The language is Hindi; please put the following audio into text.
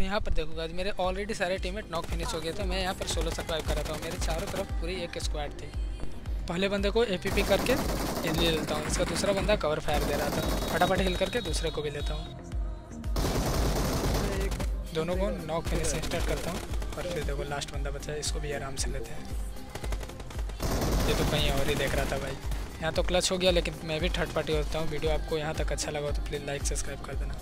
तो यहाँ पर देखोगा मेरे ऑलरेडी सारे टीममेट नॉक फिनिश हो गए थे मैं यहाँ पर सोलो सर्वाइव कर रहा था मेरे चारों तरफ़ पूरी एक स्क्वाड थी। पहले बंदे को एपीपी करके इजली लेता हूँ, इसका दूसरा बंदा कवर फायर दे रहा था। फटाफट हिल करके दूसरे को भी लेता हूँ। दोनों को नॉक फिनिश से स्टार्ट करता हूँ, और फिर देखो लास्ट बंदा बचा है, इसको भी आराम से लेते हैं। ये तो कहीं और ही देख रहा था भाई। यहाँ तो क्लच हो गया, लेकिन मैं भी थर्ड पार्टी होता हूँ। वीडियो आपको यहाँ तक अच्छा लगा तो प्लीज़ लाइक सब्सक्राइब कर देना।